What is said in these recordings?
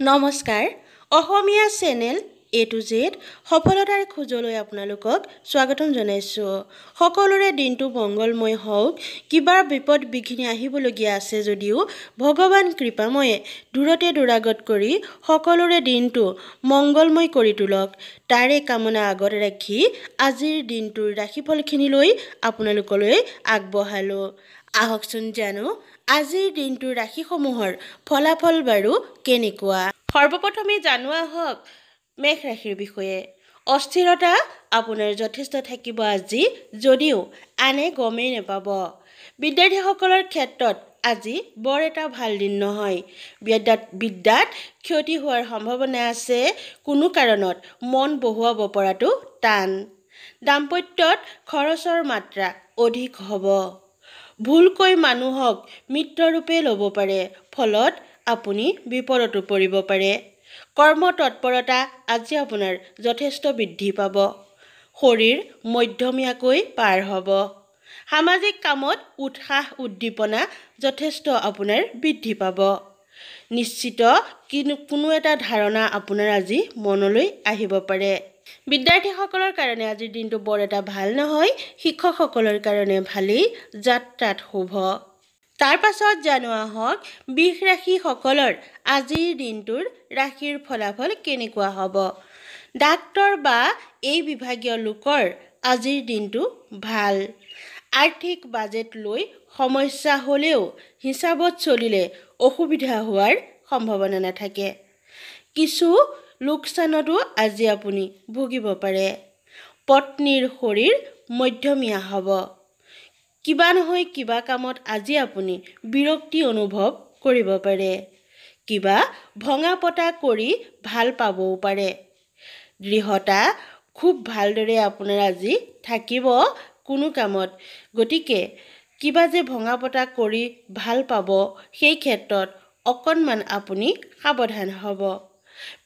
নমস্কাৰ Asomiya channel A to Z সফলতাৰ খোজলৈ আপোনালোকক স্বাগতম জনাইছোঁ। সকলোৰে দিনটো মংগলময় হওক কিবা বিপদ বিঘিনি আহিবলগীয়া আছে যদিও ভগৱান কৃপাময়ে দূৰতে দূৰাগত কৰি সকলোৰে দিনটো মংগলময় কৰি তোলক। তাৰে কামনা আগত ৰাখি আজিৰ দিনটোৰ ৰাশিফলখিনিলৈ আপোনালোকলৈ আগবঢ়ালোঁ। আহকচোন জানো আজিৰ দিনটোৰ ৰাশিসমূহৰ ফলাফল বাৰু কেনেকুৱা? সৰ্বপ্ৰথমে জানো আহক মেষ ৰাশিৰ বিষয়ে। অস্থিৰতা আপোনাৰ যথেষ্ট থাকিব আজি যদিও আনে গমেই নাপাব। বিদ্যাৰ্থীসকলৰ ক্ষেত্ৰত আজি বৰ এটা ভাল দিন নহয়। বিদ্যাত বিদ্যাত ক্ষতি হোৱাৰ সম্ভাৱনা আছে কোনো কাৰণত মন বহুৱাব পৰাটো টান। দাম্পত্যত খৰচৰ মাত্ৰা অধিক হ'ব। ভুলকৈ মানুহক মিত্ৰৰূপে ল'ব পাৰে ফলত আপুনি বিপদতো পৰিব পাৰে। কৰ্ম তৎপৰতা আজি আপোনাৰ যথেষ্ট বৃদ্ধি পাব। শৰীৰ মধ্যমীয়াকৈ পাৰ হ'ব। সামাজিক কামত উৎসাহ উদ্দীপনা যথেষ্ট আপোনাৰ বৃদ্ধি পাব। নিশ্চিত কিনো এটা ধাৰণা আপোনাৰ আজি মনলৈ আহিব পাৰে। বিদ্যাৰ্থীসকলৰ কাৰণে আজিৰ দিনটো বৰ এটা ভাল নহয় শিক্ষকসকলৰ কাৰণে ভালেই যাত্ৰাত শুভ। তাৰ পাছত জানো আহক বিষ ৰাশিসকলৰ আজিৰ দিনটোৰ ৰাশিৰ ফলাফল কেনেকুৱা হ'ব। ডাক্তৰ বা এই বিভাগীয় লোকৰ আজিৰ দিনটো ভাল। আৰ্থিক বাজেট লৈ সমস্যা হ'লেও হিচাপত চলিলে অসুবিধা হোৱাৰ সম্ভাৱনা নাথাকে। কিছু লোকচানতো আজি আপুনি ভুগিব পাৰে। পত্নীৰ শৰীৰ মধ্যমীয়া হ'ব। কিবা নহয় কিবা কামত আজি আপুনি বিৰক্তি অনুভৱ কৰিব পাৰে। কিবা ভঙা পতা কৰি ভাল পাবও পাৰে। দৃঢ়তা খুব ভালদৰে আপোনাৰ আজি থাকিব কোনো কামত। গতিকে কিবা যে ভঙা পতা কৰি ভাল পাব সেই ক্ষেত্ৰত অকণমান আপুনি সাৱধান হ'ব।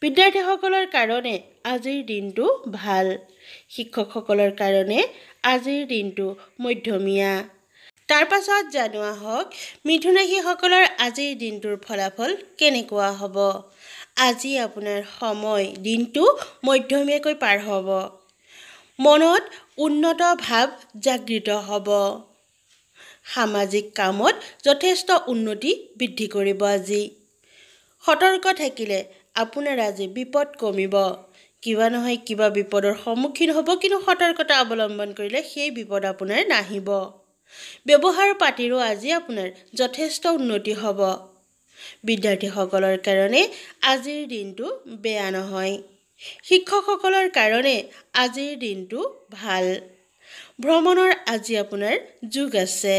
বিদ্যাৰ্থীসকলৰ কাৰণে আজিৰ দিনটো ভাল। শিক্ষকসকলৰ কাৰণে আজিৰ দিনটো মধ্যমীয়া। তাৰ পাছত জানো আহক মিথুন ৰাশিসকলৰ আজিৰ দিনটোৰ ফলাফল কেনেকুৱা হ'ব? আজি আপোনাৰ সময় দিনটো মধ্যমীয়াকৈ পাৰ হ'ব। মনত উন্নত ভাৱ জাগৃত হ'ব। সামাজিক কামত যথেষ্ট উন্নতি বৃদ্ধি কৰিব আজি। সতৰ্ক থাকিলে আপোনাৰ আজি বিপদ কমিব। কিবা নহয় কিবা বিপদৰ সন্মুখীন হ'ব কিন্তু সতৰ্কতা অৱলম্বন কৰিলে সেই বিপদ আপোনাৰ নাহিব। ব্যৱহাৰ পাতিৰো আজি আপোনাৰ যথেষ্ট উন্নতি হ'ব। বিদ্যাৰ্থীসকলৰ কাৰণে আজিৰ দিনটো বেয়া নহয়। শিক্ষকসকলৰ কাৰণে আজিৰ দিনটো ভাল। ভ্ৰমণৰ আজি আপোনাৰ যোগ আছে।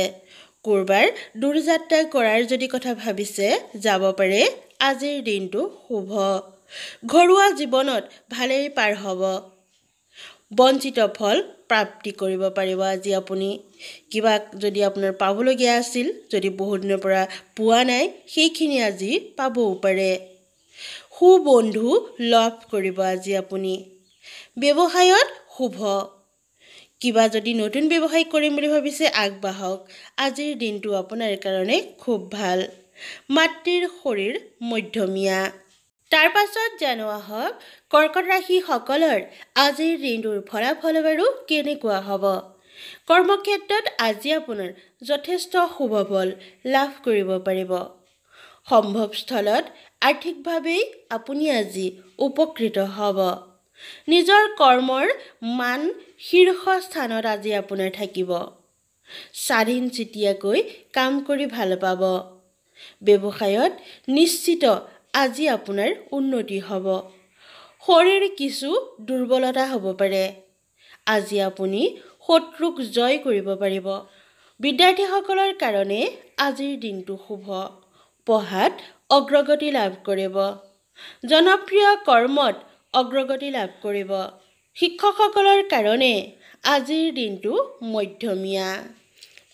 ক'ৰবাৰ দূৰযাত্ৰা কৰাৰ যদি কথা ভাবিছে যাব পাৰে। আজিৰ দিনটো শুভ। ঘৰুৱা জীৱনত ভালেই পাৰ হ'ব। বঞ্চিত ফল প্ৰাপ্তি কৰিব পাৰিব আজি আপুনি। কিবা যদি আপোনাৰ পাবলগীয়া আছিল যদি বহুত দিনৰ পৰা পোৱা নাই সেইখিনি আজি পাবও পাৰে। সুবন্ধু লাভ কৰিব আজি আপুনি। ব্যৱসায়ত শুভ। কিবা যদি নতুন ব্যৱসায় কৰিম বুলি ভাবিছে আগবাঢ়ক। আজিৰ দিনটো আপোনাৰ কাৰণে খুব ভাল। মাতৃৰ শৰীৰ মধ্যমীয়া। তাৰ পাছত জানো আহক কৰ্কট ৰাশিসকলৰ আজিৰ দিনটোৰ ফলাফল বাৰু কেনেকুৱা হ'ব? কৰ্মক্ষেত্ৰত আজি আপোনাৰ যথেষ্ট শুভ ফল লাভ কৰিব পাৰিব। সম্ভৱস্থলত আৰ্থিকভাৱেই আপুনি আজি উপকৃত হ'ব। নিজৰ কৰ্মৰ মান শীৰ্ষ স্থানত আজি আপোনাৰ থাকিব। স্বাধীন চিতীয়াকৈ কাম কৰি ভাল পাব। ব্যৱসায়ত নিশ্চিত আজি আপোনাৰ উন্নতি হ'ব। শৰীৰ কিছু দুৰ্বলতা হ'ব পাৰে। আজি আপুনি শত্ৰুক জয় কৰিব পাৰিব। বিদ্যাৰ্থীসকলৰ কাৰণে আজিৰ দিনটো শুভ। পঢ়াত অগ্ৰগতি লাভ কৰিব। জনপ্ৰিয় কৰ্মত অগ্ৰগতি লাভ কৰিব। শিক্ষকসকলৰ কাৰণে আজিৰ দিনটো মধ্যমীয়া।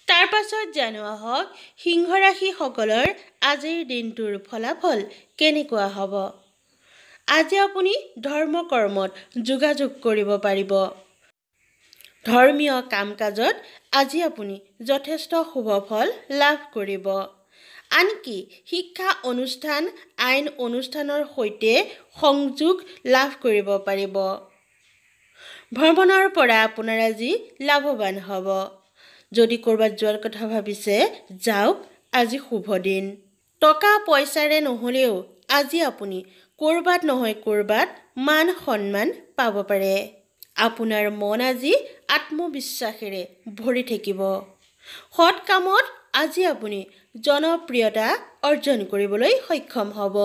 তাৰ পাছত জানো আহক সিংহ ৰাশিসকলৰ আজিৰ দিনটোৰ ফলাফল কেনেকুৱা হ'ব? আজি আপুনি ধৰ্ম কৰ্মত যোগাযোগ কৰিব পাৰিব। ধৰ্মীয় কাম কাজত আজি আপুনি যথেষ্ট শুভ ফল লাভ কৰিব। আনকি শিক্ষা অনুষ্ঠান আইন অনুষ্ঠানৰ সৈতে সংযোগ লাভ কৰিব পাৰিব। ভ্ৰমণৰ পৰা আপোনাৰ আজি লাভৱান হ'ব। যদি ক'ৰবাত যোৱাৰ কথা ভাবিছে যাওক আজি শুভ দিন। টকা পইচাৰে নহ'লেও আজি আপুনি ক'ৰবাত নহয় ক'ৰবাত মান সন্মান পাব পাৰে। আপোনাৰ মন আজি আত্মবিশ্বাসেৰে ভৰি থাকিব। সৎ কামত আজি আপুনি জনপ্ৰিয়তা অৰ্জন কৰিবলৈ সক্ষম হ'ব।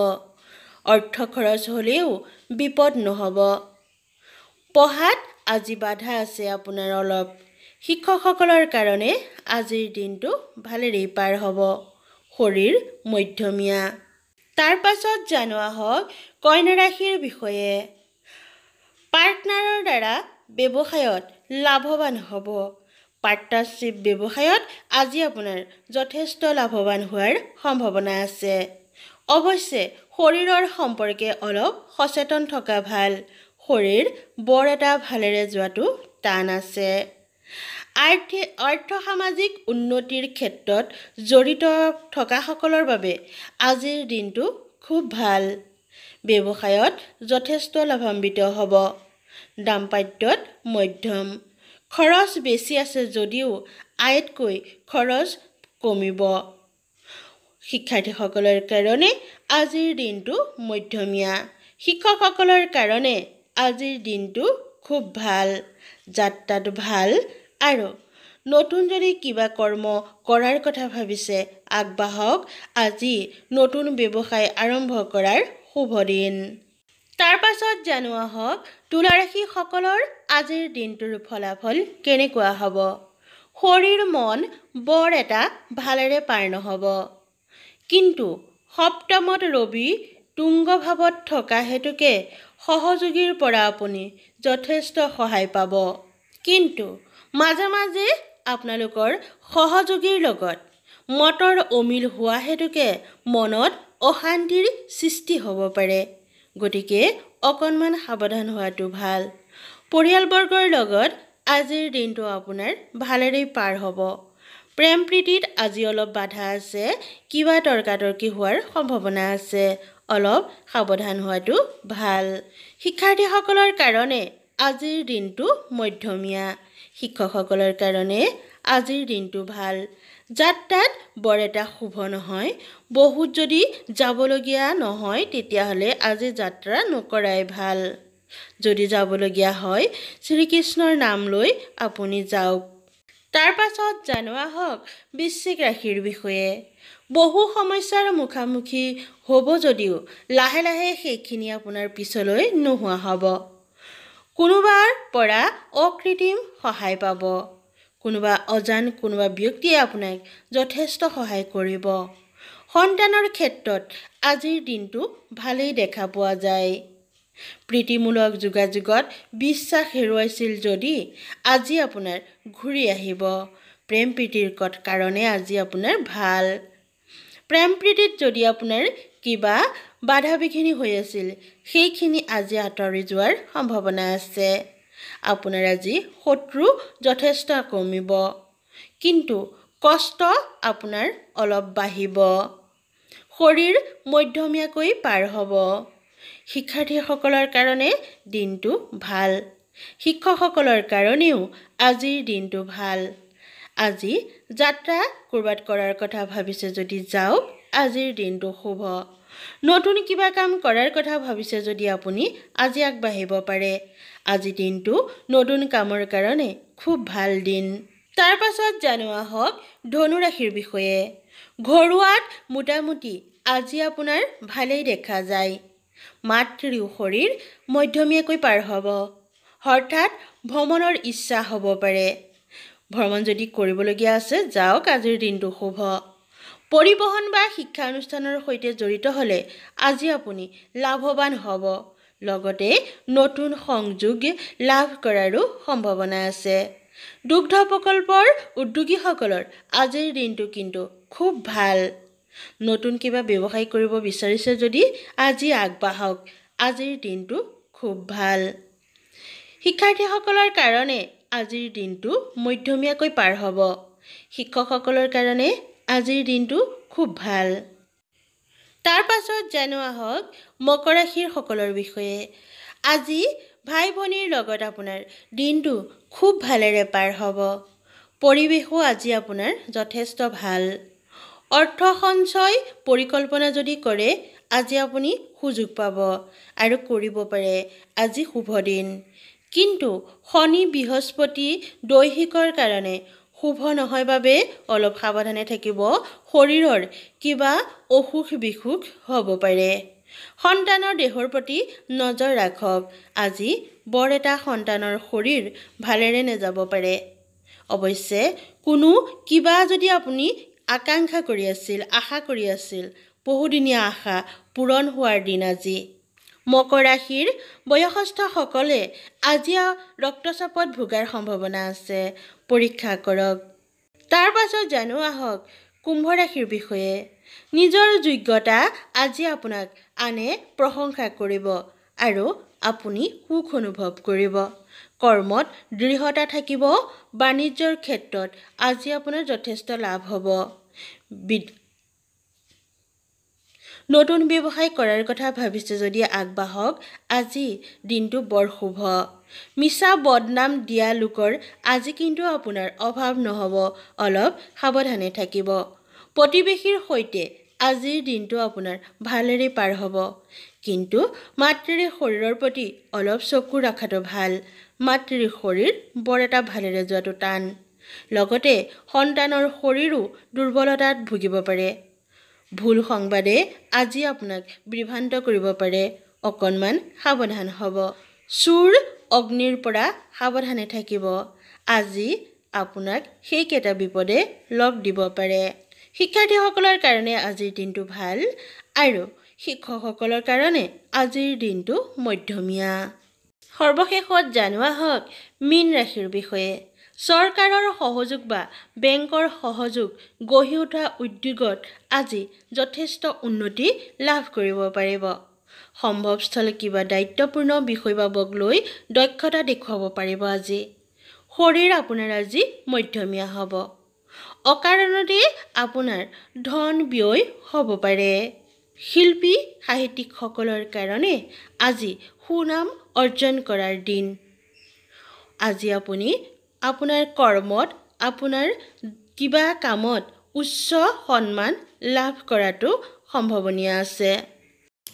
অৰ্থ খৰচ হ'লেও বিপদ নহ'ব। পঢ়াত আজি বাধা আছে আপোনাৰ অলপ। শিক্ষকসকলৰ কাৰণে আজিৰ দিনটো ভালেৰেই পাৰ হ'ব। শৰীৰ মধ্যমীয়া। তাৰ পাছত জনোৱা হওক কন্যা ৰাশিৰ বিষয়ে। পাৰ্টনাৰৰ দ্বাৰা ব্যৱসায়ত লাভৱান হ'ব। পাৰ্টনাৰশ্বিপ ব্যৱসায়ত আজি আপোনাৰ যথেষ্ট লাভৱান হোৱাৰ সম্ভাৱনা আছে। অৱশ্যে শৰীৰৰ সম্পৰ্কে অলপ সচেতন থকা ভাল। শৰীৰ বৰ এটা ভালেৰে যোৱাটো টান আছে। আৰ্থি অৰ্থ সামাজিক উন্নতিৰ ক্ষেত্ৰত জড়িত থকাসকলৰ বাবে আজিৰ দিনটো খুব ভাল। ব্যৱসায়ত যথেষ্ট লাভান্বিত হ'ব। দাম্পত্যত মধ্যম। খৰচ বেছি আছে যদিও আয়তকৈ খৰচ কমিব। শিক্ষাৰ্থীসকলৰ কাৰণে আজিৰ দিনটো মধ্যমীয়া। শিক্ষকসকলৰ কাৰণে আজিৰ দিনটো খুব ভাল। যাত্ৰাটো ভাল আৰু নতুন যদি কিবা কৰ্ম কৰাৰ কথা ভাবিছে আগবাঢ়ক। আজি নতুন ব্যৱসায় আৰম্ভ কৰাৰ শুভ দিন। তাৰ পাছত জনোৱা হওক তুলাৰাশিসকলৰ আজিৰ দিনটোৰ ফলাফল কেনেকুৱা হ'ব? শৰীৰ মন বৰ এটা ভালেৰে পাৰ নহ'ব। কিন্তু সপ্তমত ৰবি তুংগভাৱত থকা হেতুকে সহযোগীৰ পৰা আপুনি যথেষ্ট সহায় পাব। কিন্তু মাজে মাজে আপোনালোকৰ সহযোগীৰ লগত মতৰ অমিল হোৱা হেতুকে মনত অশান্তিৰ সৃষ্টি হ'ব পাৰে। গতিকে অকণমান সাৱধান হোৱাটো ভাল। পৰিয়ালবৰ্গৰ লগত আজিৰ দিনটো আপোনাৰ ভালেৰেই পাৰ হ'ব। প্ৰেম প্ৰীতিত আজি অলপ বাধা আছে কিবা তৰ্কাতৰ্কি হোৱাৰ সম্ভাৱনা আছে। অলপ সাৱধান হোৱাটো ভাল। শিক্ষাৰ্থীসকলৰ কাৰণে আজিৰ দিনটো মধ্যমীয়া। শিক্ষকসকলৰ কাৰণে আজিৰ দিনটো ভাল। যাত্ৰাত বৰ এটা শুভ নহয়। বহুত যদি যাবলগীয়া নহয় তেতিয়াহ'লে আজি যাত্ৰা নকৰাই ভাল। যদি যাবলগীয়া হয় শ্ৰীকৃষ্ণৰ নাম লৈ আপুনি যাওক। তাৰ পাছত জনোৱা হওক বৃশ্চিক ৰাশিৰ বিষয়ে। বহু সমস্যাৰ মুখামুখি হ'ব যদিও লাহে লাহে সেইখিনি আপোনাৰ পিছলৈ নোহোৱা হ'ব। কোনোবাৰ পৰা অকৃত্ৰিম সহায় পাব। কোনোবা অজান কোনোবা ব্যক্তিয়ে আপোনাক যথেষ্ট সহায় কৰিব। সন্তানৰ ক্ষেত্ৰত আজিৰ দিনটো ভালেই দেখা পোৱা যায়। প্ৰীতিমূলক যোগাযোগত বিশ্বাস হেৰুৱাইছিল যদি আজি আপোনাৰ ঘূৰি আহিব। প্ৰেম প্ৰীতিৰ কাৰণে আজি আপোনাৰ ভাল। প্ৰেম প্ৰীতিত যদি আপোনাৰ কিবা বাধা বিঘিনি হৈ আছিল সেইখিনি আজি আঁতৰি যোৱাৰ সম্ভাৱনা আছে। আপোনাৰ আজি শত্ৰু যথেষ্ট কমিব কিন্তু কষ্ট আপোনাৰ অলপ বাঢ়িব। শৰীৰ মধ্যমীয়াকৈ পাৰ হ'ব। শিক্ষাৰ্থীসকলৰ কাৰণে দিনটো ভাল শিক্ষকসকলৰ কাৰণেও আজিৰ দিনটো ভাল। আজি যাত্ৰা ক'ৰবাত কৰাৰ কথা ভাবিছে যদি যাওক আজিৰ দিনটো শুভ। নতুন কিবা কাম কৰাৰ কথা ভাবিছে যদি আপুনি আজি আগবাঢ়িব পাৰে। আজি দিনটো নতুন কামৰ কাৰণে খুব ভাল দিন। তাৰ পাছত জনোৱা হওক ধনুৰাশিৰ বিষয়ে। ঘৰুৱাত মোটামুটি আজি আপোনাৰ ভালেই দেখা যায়। মাতৃ শৰীৰ মধ্যমীয়াকৈ পাৰ হ'ব। হঠাৎ ভ্ৰমণৰ ইচ্ছা হ'ব পাৰে। ভ্ৰমণ যদি কৰিবলগীয়া আছে যাওক আজিৰ দিনটো শুভ। পৰিবহণ বা শিক্ষানুষ্ঠানৰ সৈতে জড়িত হ'লে আজি আপুনি লাভৱান হ'ব। লগতে নতুন সংযোগ লাভ কৰাৰো সম্ভাৱনা আছে। দুগ্ধ প্ৰকল্পৰ উদ্যোগীসকলৰ আজিৰ দিনটো কিন্তু খুব ভাল। নতুন কিবা ব্যৱসায় কৰিব বিচাৰিছে যদি আজি আগবাঢ়ক। আজিৰ দিনটো খুব ভাল। শিক্ষাৰ্থীসকলৰ কাৰণে আজিৰ দিনটো মধ্যমীয়াকৈ পাৰ হ'ব। শিক্ষকসকলৰ কাৰণে আজিৰ দিনটো খুব ভাল। তাৰ পাছত জানো আহক মকৰ ৰাশিৰ সকলৰ বিষয়ে। আজি ভাই ভনীৰ লগত আপোনাৰ দিনটো খুব ভালেৰে পাৰ হ'ব। পৰিৱেশো আজি আপোনাৰ যথেষ্ট ভাল। অৰ্থ সঞ্চয় পৰিকল্পনা যদি কৰে আজি আপুনি সুযোগ পাব আৰু কৰিব পাৰে। আজি শুভ দিন। কিন্তু শনি বৃহস্পতি দৈহিকৰ কাৰণে শুভ নহয় বাবে অলপ সাৱধানে থাকিব। শৰীৰৰ কিবা অসুখ বিসুখ হ'ব পাৰে। সন্তানৰ দেহৰ প্ৰতি নজৰ ৰাখক। আজি বৰ এটা সন্তানৰ শৰীৰ ভালেৰে নেযাব পাৰে। অৱশ্যে কোনো কিবা যদি আপুনি আকাংক্ষা কৰি আছিল আশা কৰি আছিল বহুদিনীয়া আশা পূৰণ হোৱাৰ দিন আজি। মকৰ ৰাশিৰ বয়সস্থসকলে আজি ৰক্তচাপত ভোগাৰ সম্ভাৱনা আছে। পৰীক্ষা কৰক। তাৰ পাছত জানো আহক কুম্ভ ৰাশিৰ বিষয়ে। নিজৰ যোগ্যতা আজি আপোনাক আনে প্ৰশংসা কৰিব আৰু আপুনি সুখ অনুভৱ কৰিব। কৰ্মত দৃঢ়তা থাকিব বাণিজ্যৰ ক্ষেত্ৰত আজি আপোনাৰ যথেষ্ট লাভ হ'ব। নতুন ব্যৱসায় কৰাৰ কথা ভাবিছে যদি আগবাঢ়ক আজি দিনটো বৰ শুভ। মিছা বদনাম দিয়া লোকৰ আজি কিন্তু আপোনাৰ অভাৱ নহ'ব অলপ সাৱধানে থাকিব। প্ৰতিবেশীৰ সৈতে আজিৰ দিনটো আপোনাৰ ভালেৰে পাৰ হ'ব। কিন্তু মাতৃৰ শৰীৰৰ প্ৰতি অলপ চকু ৰখাটো ভাল। মাতৃৰ শৰীৰ বৰ এটা ভালেৰে যোৱাটো টান। লগতে সন্তানৰ শৰীৰো দুৰ্বলতাত ভুগিব পাৰে। ভুল সংবাদে আজি আপোনাক বিভ্ৰান্ত কৰিব পাৰে। অকণমান সাৱধান হ'ব। চোৰ অগ্নিৰ পৰা সাৱধানে থাকিব। আজি আপোনাক সেইকেইটা বিপদে লগ দিব পাৰে। শিক্ষাৰ্থীসকলৰ কাৰণে আজিৰ দিনটো ভাল আৰু শিক্ষকসকলৰ কাৰণে আজিৰ দিনটো মধ্যমীয়া। সৰ্বশেষত জনোৱা হওক মীন ৰাশিৰ বিষয়ে। চৰকাৰৰ সহযোগ বা বেংকৰ সহযোগ গঢ়ি উঠা উদ্যোগত আজি যথেষ্ট উন্নতি লাভ কৰিব পাৰিব। সম্ভৱস্থল কিবা দায়িত্বপূৰ্ণ বিষয়বাবক লৈ দক্ষতা দেখুৱাব পাৰিব আজি। শৰীৰ আপোনাৰ আজি মধ্যমীয়া হ'ব। অকাৰণতে আপোনাৰ ধন ব্যয় হ'ব পাৰে। শিল্পী সাহিত্যিকসকলৰ কাৰণে আজি সুনাম অৰ্জন কৰাৰ দিন। আজি আপুনি আপোনাৰ কৰ্মত আপোনাৰ কিবা কামত উচ্চ সন্মান লাভ কৰাটো সম্ভাৱনীয় আছে।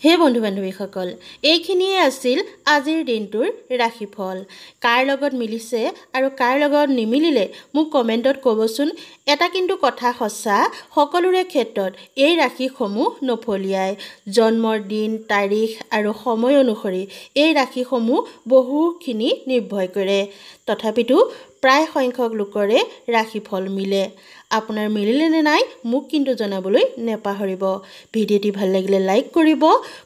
হে বন্ধু বান্ধৱীসকল এইখিনিয়ে আছিল আজিৰ দিনটোৰ ৰাশিফল। কাৰ লগত মিলিছে আৰু কাৰ লগত নিমিলিলে মোক কমেণ্টত ক'বচোন। এটা কিন্তু কথা সঁচা সকলোৰে ক্ষেত্ৰত এই ৰাশিসমূহ নফলিয়াই জন্মৰ দিন তাৰিখ আৰু সময় অনুসৰি এই ৰাশিসমূহ বহুখিনি নিৰ্ভৰ কৰে। তথাপিতো প্ৰায় সংখ্যক লোকৰে ৰাশিফল মিলে। আপোনাৰ মিলিলে নে নাই মোক কিন্তু জনাবলৈ নেপাহৰিব। ভিডিঅ'টি ভাল লাগিলে লাইক কৰিব।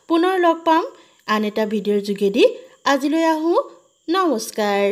পুনৰ লগ পাম। আন এটা ভিডিঅ'ৰ যোগেদি। আজিলৈ আহোঁ। নমস্কাৰ।